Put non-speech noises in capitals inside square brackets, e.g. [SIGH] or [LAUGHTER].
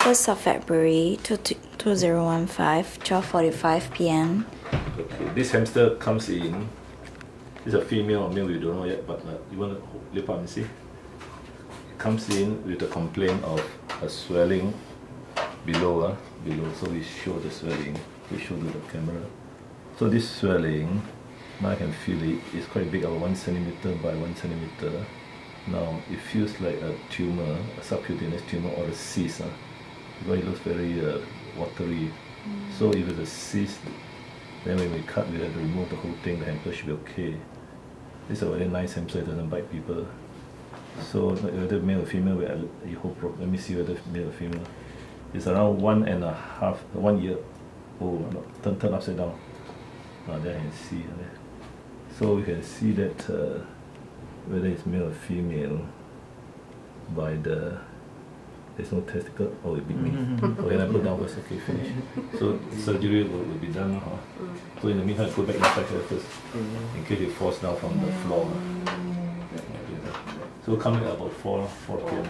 1st of February 2015, 12.45 p.m. Okay, this hamster comes in, it's a female or male, we don't know yet, but uh, you want to lift up and see? It comes in with a complaint of a swelling below, uh, below, so we show the swelling, we show to the camera. So this swelling, now I can feel it, it's quite big, about one centimeter by one centimeter. Now it feels like a tumor, a subcutaneous tumor or a cyst. Uh, because it looks very uh, watery. Mm. So if it's a cyst, then when we cut, we have to remove the whole thing, the hamster should be okay. This is a very nice hamster, it doesn't bite people. So whether male or female, we you hope, let me see whether male or female. It's around one and a half, one year old, no, turn, turn upside down. Now there you can see. So we can see that uh, whether it's male or female by the there's no testicle oh it beat me. Mm-hmm. Oh, okay I put down first okay finish. [LAUGHS] So surgery will, will be done huh? Mm. so in the meantime I put back inside here first mm-hmm. in case it falls down from the floor mm. okay, so coming about 4 4 p.m.